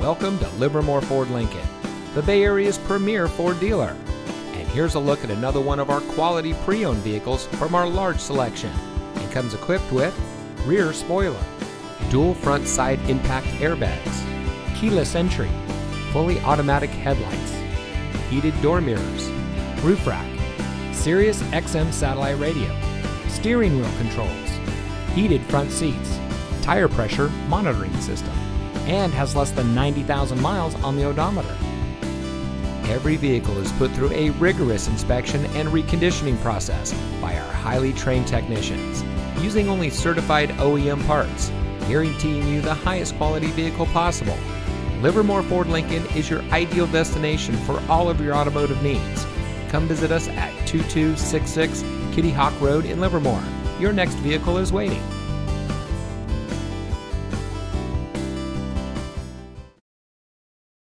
Welcome to Livermore Ford Lincoln, the Bay Area's premier Ford dealer. And here's a look at another one of our quality pre owned vehicles from our large selection. It comes equipped with rear spoiler, dual front side impact airbags, keyless entry, fully automatic headlights, heated door mirrors, roof rack, Sirius XM satellite radio, steering wheel controls, heated front seats, tire pressure monitoring system, and has less than 90,000 miles on the odometer. Every vehicle is put through a rigorous inspection and reconditioning process by our highly trained technicians, using only certified OEM parts, guaranteeing you the highest quality vehicle possible. Livermore Ford Lincoln is your ideal destination for all of your automotive needs. Come visit us at 2266 Kitty Hawk Road in Livermore. Your next vehicle is waiting.